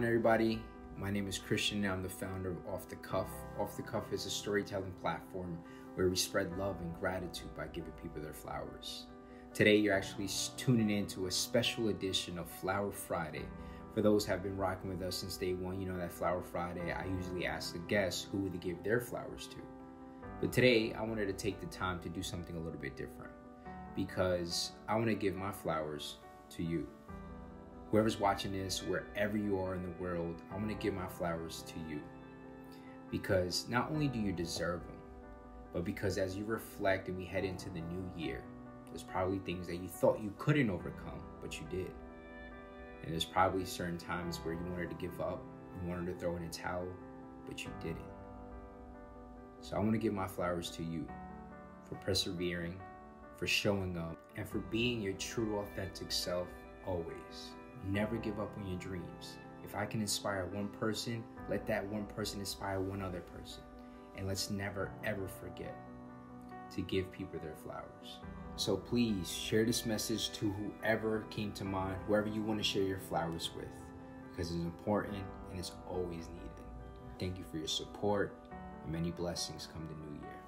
on, everybody? My name is Cristian, and I'm the founder of Off the Cuff. Off the Cuff is a storytelling platform where we spread love and gratitude by giving people their flowers. Today, you're actually tuning in to a special edition of Flower Friday. For those have been rocking with us since day one, you know that Flower Friday, I usually ask the guests who would they give their flowers to. But today, I wanted to take the time to do something a little bit different because I want to give my flowers to you. Whoever's watching this, wherever you are in the world, I want to give my flowers to you. Because not only do you deserve them, but because as you reflect and we head into the new year, there's probably things that you thought you couldn't overcome, but you did. And there's probably certain times where you wanted to give up, you wanted to throw in a towel, but you didn't. So I want to give my flowers to you for persevering, for showing up, and for being your true, authentic self always. Never give up on your dreams. If I can inspire one person, let that one person inspire one other person. And let's never ever forget to give people their flowers. So please share this message to whoever came to mind, whoever you want to share your flowers with, because it's important and it's always needed. Thank you for your support and many blessings come the new year.